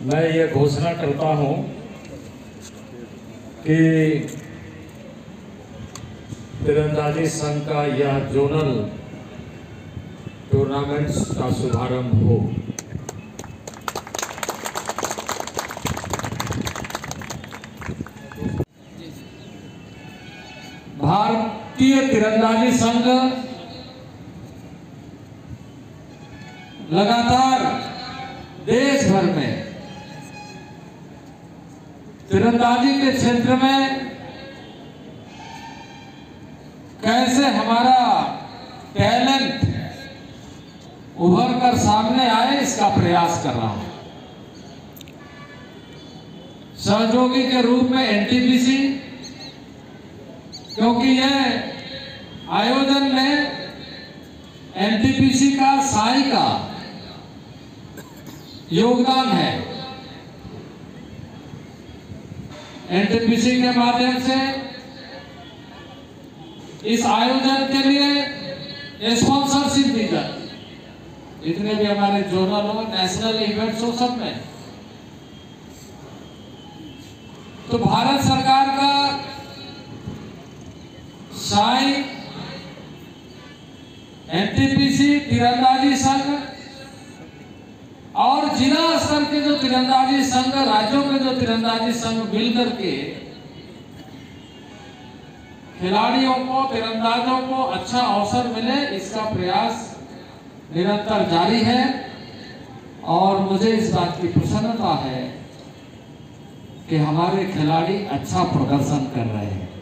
मैं ये घोषणा करता हूँ कि तीरंदाजी संघ का यह जोनल टूर्नामेंट्स का शुभारंभ हो। भारतीय तीरंदाजी संघ लगातार देश भर में तीरंदाजी के क्षेत्र में कैसे हमारा टैलेंट उभर कर सामने आए, इसका प्रयास कर रहा हूँ। सहयोगी के रूप में एनटीपीसी क्योंकि यह आयोजन में एनटीपीसी का साई का योगदान है। एनटीपीसी के माध्यम से इस आयोजन के लिए स्पॉन्सरशिप दी जाती जितने भी हमारे जोनल हो नेशनल इवेंट्स हो सब में। तो भारत सरकार का साई एनटीपीसी तीरंदाजी संघ जिला स्तर के जो तीरंदाजी संघ, राज्यों के जो तीरंदाजी संघ मिलकर के खिलाड़ियों को, तीरंदाजों को अच्छा अवसर मिले, इसका प्रयास निरंतर जारी है। और मुझे इस बात की प्रसन्नता है कि हमारे खिलाड़ी अच्छा प्रदर्शन कर रहे हैं।